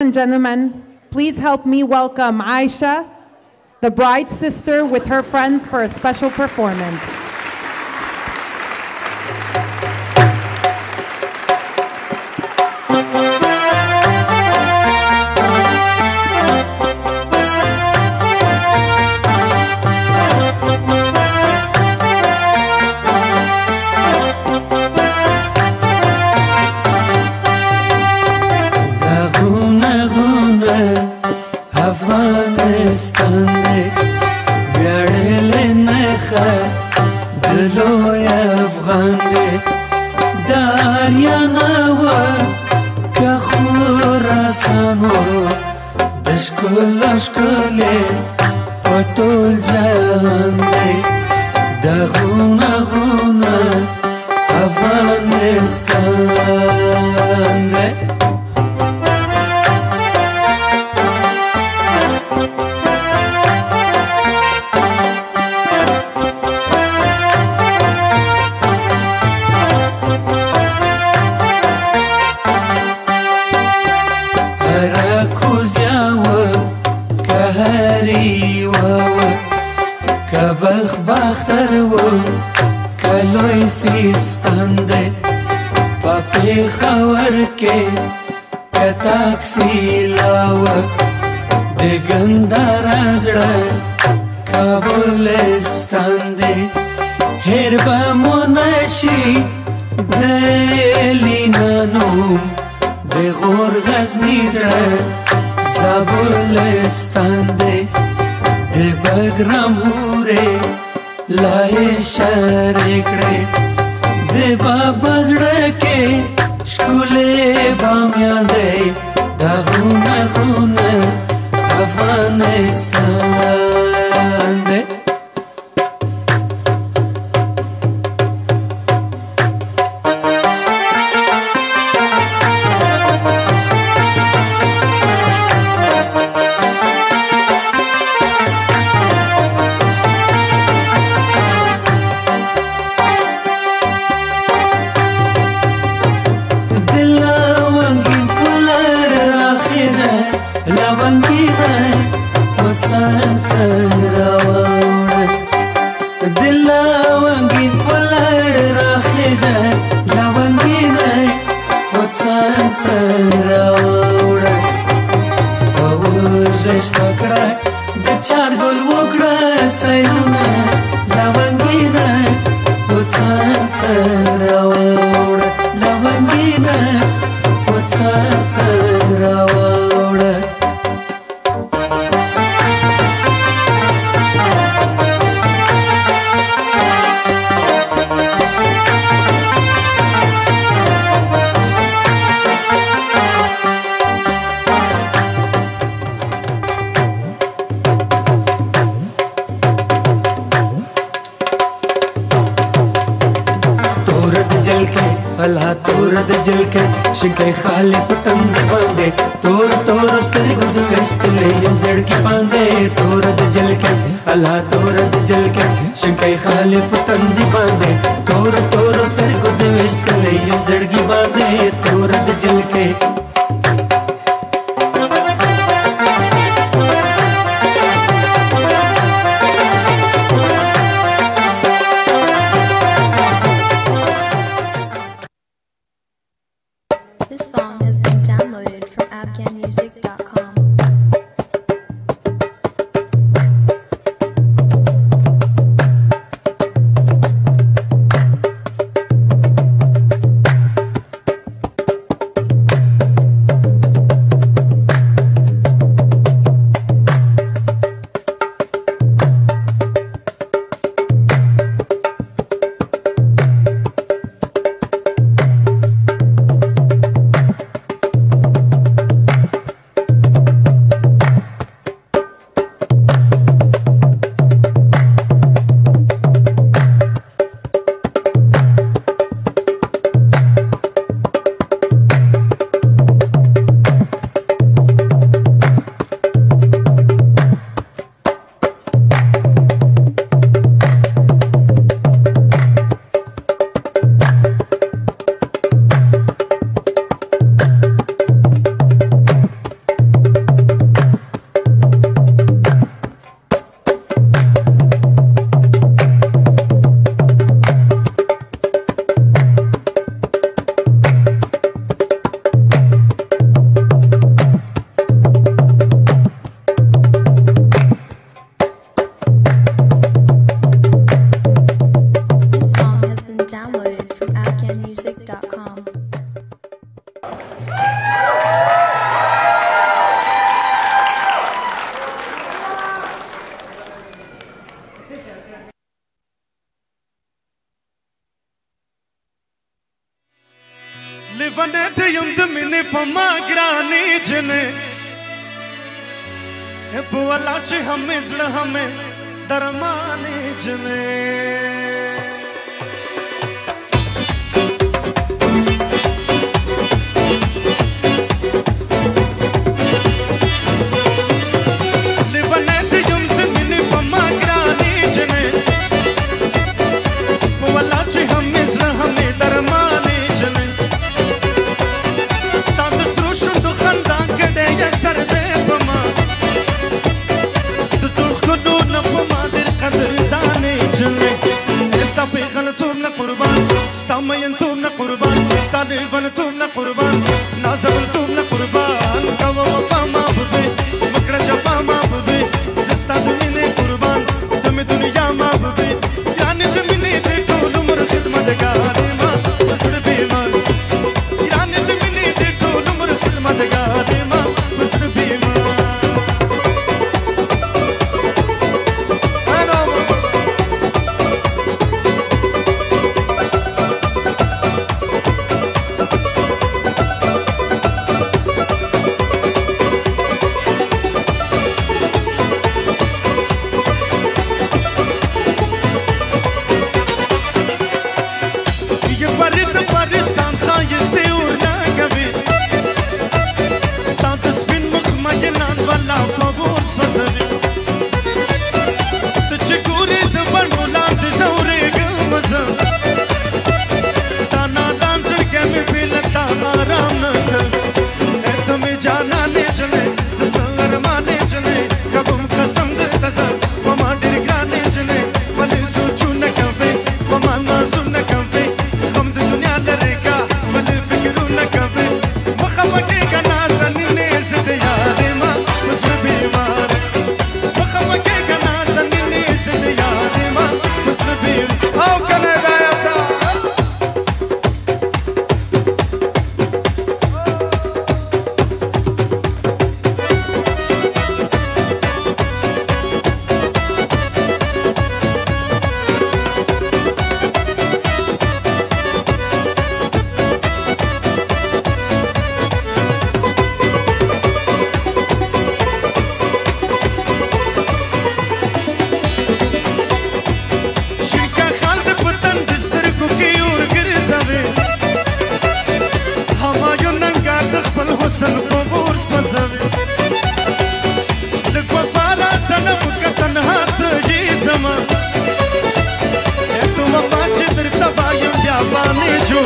and gentlemen, please help me welcome Aisha, the bride's sister, with her friends for a special performance. خداوند داریا نو که خورا سمو دشکل شکل پټول ځان دی د غونه غونه افغانستان هری و و که بلخ بختر و کلوی سیستان ده پا پی خور که که تاکسی لاور ده گندار ازڑا کابلستان ده هر با منشی دلی نانوم ده غور غزنی زڑا کابلستان دی د بګرام هورې لای شارې کړې د بابا زړه کې شکولې بامیان دی دا غونه غونه افغانستان شګي خالي پتنګ باندې تور تور سترګو د غشتلې يم زړګي باندې تور د جلکه الله تور د جلکه شګي خالي پتنګ ममाग्रानी जने बुअला हमें हमें दरमाने जने ينتم قربان استعدي فنتم قربان نازل تم قربان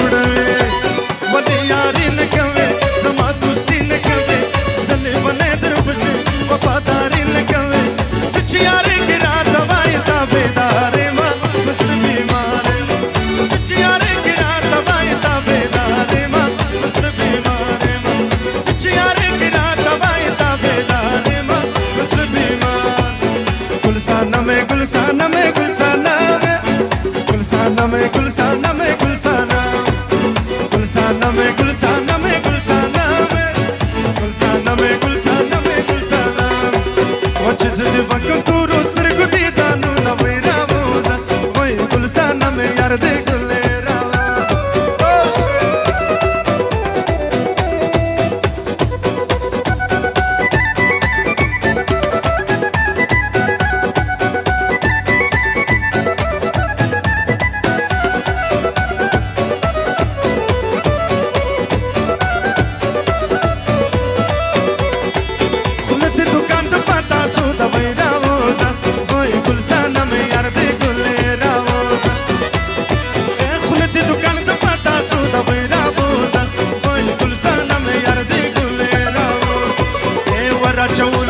கூடவே ஒற்றையாரின் கவே Tchau,